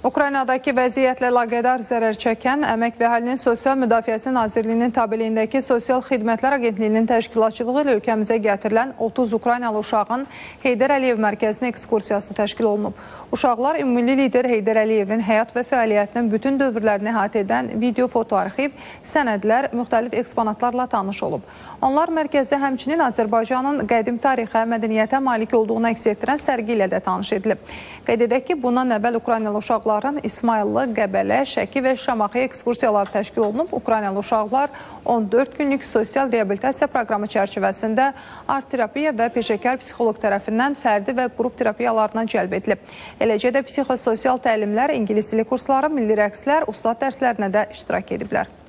Ukraynadakı vəziyyətlə əlaqədar zərər çəkən Əmək və Əhalinin Sosial Müdafiəsi Nazirliyinin tabeliyindəki Sosial Xidmətlər Agentliyinin təşkilatçılığı ilə ölkəmizə gətirilən 30 Ukraynalı uşağın Heydər Əliyev mərkəzinə ekskursiyası təşkil olunub. Uşaqlar ümumi lider Heydər Əliyevin həyat və fəaliyyətinin bütün dövrlərini əhatə edən video foto arxiv, sənədlər, müxtəlif eksponatlarla tanış olub. Onlar mərkəzdə həmçinin Azərbaycanın qədim tarixə, mədəniyyətə malik olduğunu əks etdirən sərgi ilə də tanış edilib. Qeyd edək ki, bundan əvvəl Ukraynalı uşaqların İsmayıllı, Qəbələ, Şəki və Şamaxı ekskursiyaları təşkil olunub. Ukraynalı uşaqlar 14 günlük sosial reabilitasiya proqramı çərçivəsində art terapiya və peşəkar psixoloq tərəfindən fərdi və qrup terapiyalarına cəlb edilib. Eləcə də psixososial təlimlər, ingilis dili kursları, milli rəqslər, ustad dərslərinə də iştirak ediblər.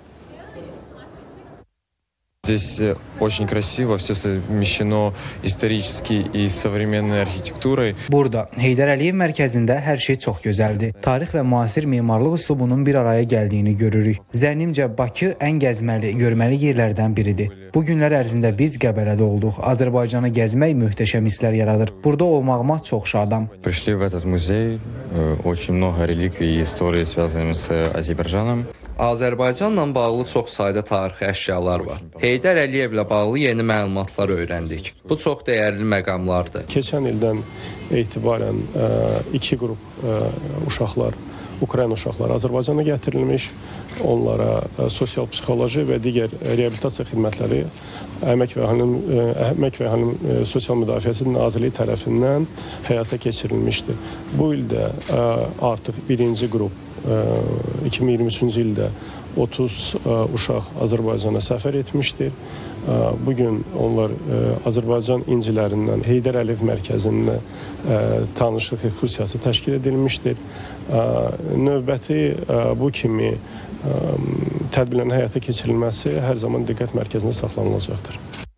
Здесь э, очень красиво, все совмещено исторически и современной архитектурой. Burada Heydər Əliyev mərkəzində hər şey çox gözəldir. Tarix və müasir memarlıq üslubunun bir araya gəldiyini görürük. Zənnimcə Bakı ən gəzməli, görməli yerlərdən biridir. Bu günlər ərzində biz Qəbələdə olduq. Azərbaycanı gəzmək möhtəşəm hisslər yaradır. Burada olmağıma çox şadam. Пришли в этот музей, э, очень много реликвий и историй, связанных с Азербайджаном. Azərbaycanla bağlı çox sayda tarixi əşyalar var. Heydər Əliyevlə bağlı yeni məlumatlar öyrəndik. Bu çox dəyərli məqamlardır. Keçən ildən etibarən ə, iki qrup ə, uşaqlar, Ukrayna uşaqları Azərbaycana gətirilmiş. Onlara ə, sosial psixoloji və digər reabilitasiya xidmətləri Əmək və Əhalinin ə, Əmək və ə, Sosial Müdafiəsi Nazirliyi tərəfindən həyata keçirilmişdir. Bu ildə ə, artıq birinci qrup ə, 2023-cü ildə 30 ə, uşaq Azərbaycana səfər etmişdir. Bu gün onlar Azərbaycan incilərindən Heydər Əliyev mərkəzində tanışlıq ekskursiyası təşkil edilmişdir. Növbəti bu kimi tədbirlərin həyata keçirilməsi hər zaman diqqət mərkəzində saxlanılacaqdır.